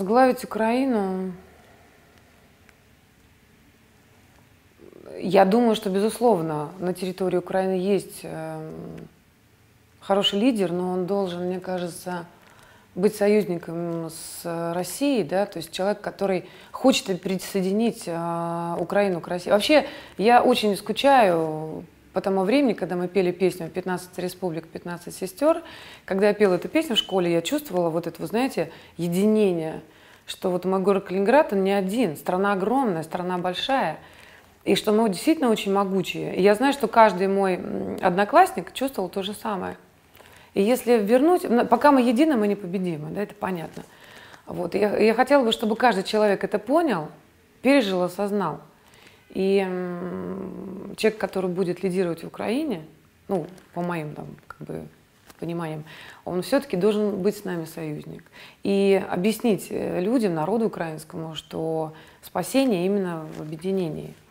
Возглавить Украину, я думаю, что, безусловно, на территории Украины есть э, хороший лидер, но он должен, мне кажется, быть союзником с Россией, да, то есть человек, который хочет присоединить э, Украину к России. Вообще, я очень скучаю по тому времени, когда мы пели песню «15 республик, 15 сестер», когда я пела эту песню в школе, я чувствовала вот это, вы знаете, единение, что вот мой город Калининград, он не один, страна огромная, страна большая, и что мы действительно очень могучие. И я знаю, что каждый мой одноклассник чувствовал то же самое. И если вернуть, пока мы едины, мы непобедимы, да, это понятно. Вот. Я, я хотела бы, чтобы каждый человек это понял, пережил, осознал. И человек, который будет лидировать в Украине, ну, по моим там, как бы, пониманиям, он все-таки должен быть с нами союзник. И объяснить э, людям, народу украинскому, что спасение именно в объединении –